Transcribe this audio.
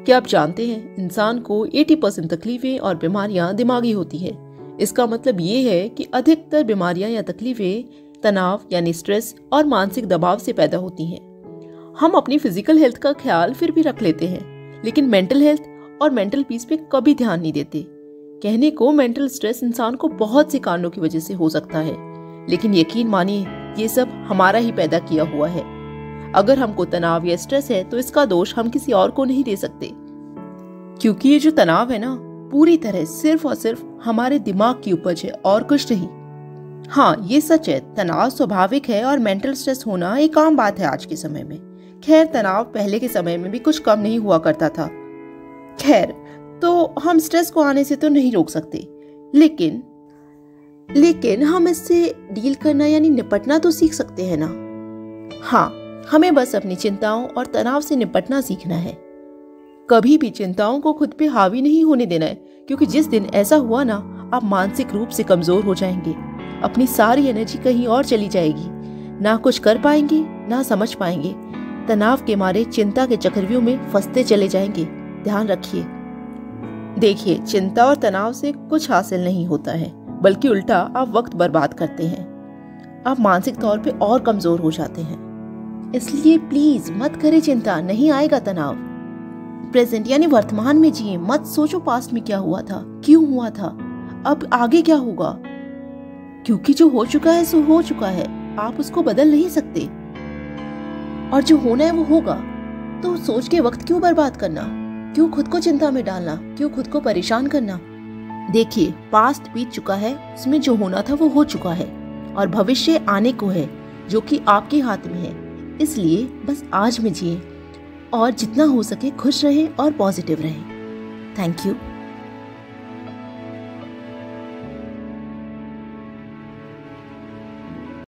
क्या आप जानते हैं, इंसान को 80 परसेंट तकलीफें और बीमारियाँ दिमागी होती है। इसका मतलब ये है कि अधिकतर बीमारियाँ या तकलीफें तनाव यानी स्ट्रेस और मानसिक दबाव से पैदा होती हैं। हम अपनी फ़िज़िकल हेल्थ का ख्याल फिर भी रख लेते हैं, लेकिन मेंटल हेल्थ और मेंटल पीस पे कभी ध्यान नहीं देते। कहने को मेंटल स्ट्रेस इंसान को बहुत से कारणों की वजह से हो सकता है, लेकिन यकीन मानिए, ये सब हमारा ही पैदा किया हुआ है। अगर हमको तनाव या स्ट्रेस है तो इसका दोष हम किसी और को नहीं दे सकते। क्योंकि ये जो तनाव है ना, पूरी तरह सिर्फ़ और सिर्फ़ हमारे दिमाग की उपज है और कुछ नहीं। हाँ ये सच है, तनाव स्वाभाविक है और मेंटल स्ट्रेस होना एक आम बात है आज के समय में। खैर, तनाव पहले के समय में भी कुछ कम नहीं हुआ करता था। खैर तो हम स्ट्रेस को आने से तो नहीं रोक सकते। लेकिन लेकिन हम इससे डील करना यानी निपटना तो सीख सकते हैं ना। हाँ हमें बस अपनी चिंताओं और तनाव से निपटना सीखना है। कभी भी चिंताओं को खुद पे हावी नहीं होने देना है, क्योंकि जिस दिन ऐसा हुआ ना, आप मानसिक रूप से कमज़ोर हो जाएँगे। अपनी सारी एनर्जी कहीं और चली जाएगी। ना कुछ कर पाएँगे, ना समझ पाएँगे। तनाव के मारे चिंता के चक्रव्यूह में फंसते चले जाएँगे। ध्यान रखिए। देखिए, चिंता और तनाव से कुछ हासिल नहीं होता है, बल्कि उल्टा आप वक्त बर्बाद करते हैं। आप मानसिक तौर पे और कमज़ोर हो जाते हैं। इसलिए प्लीज़ मत करे चिंता, नहीं आएगा तनाव। प्रेजेंट यानी वर्तमान में जिए, मत सोचो पास्ट में क्या हुआ था, क्यों हुआ था, अब आगे क्या होगा। क्योंकि जो हो चुका है, सो हो चुका है, आप उसको बदल नहीं सकते। और जो होना है, वो होगा। तो सोच के वक्त क्यों बर्बाद करना? क्यों खुद को चिंता में डालना? क्यों खुद को परेशान करना? देखिए पास्ट बीत चुका है, उसमें जो होना था, वो हो चुका है, और भविष्य आने को है, जो कि आपके हाथ में है। इसलिए बस आज में जिए और जितना हो सके खुश रहें और पॉजिटिव रहें। Thank you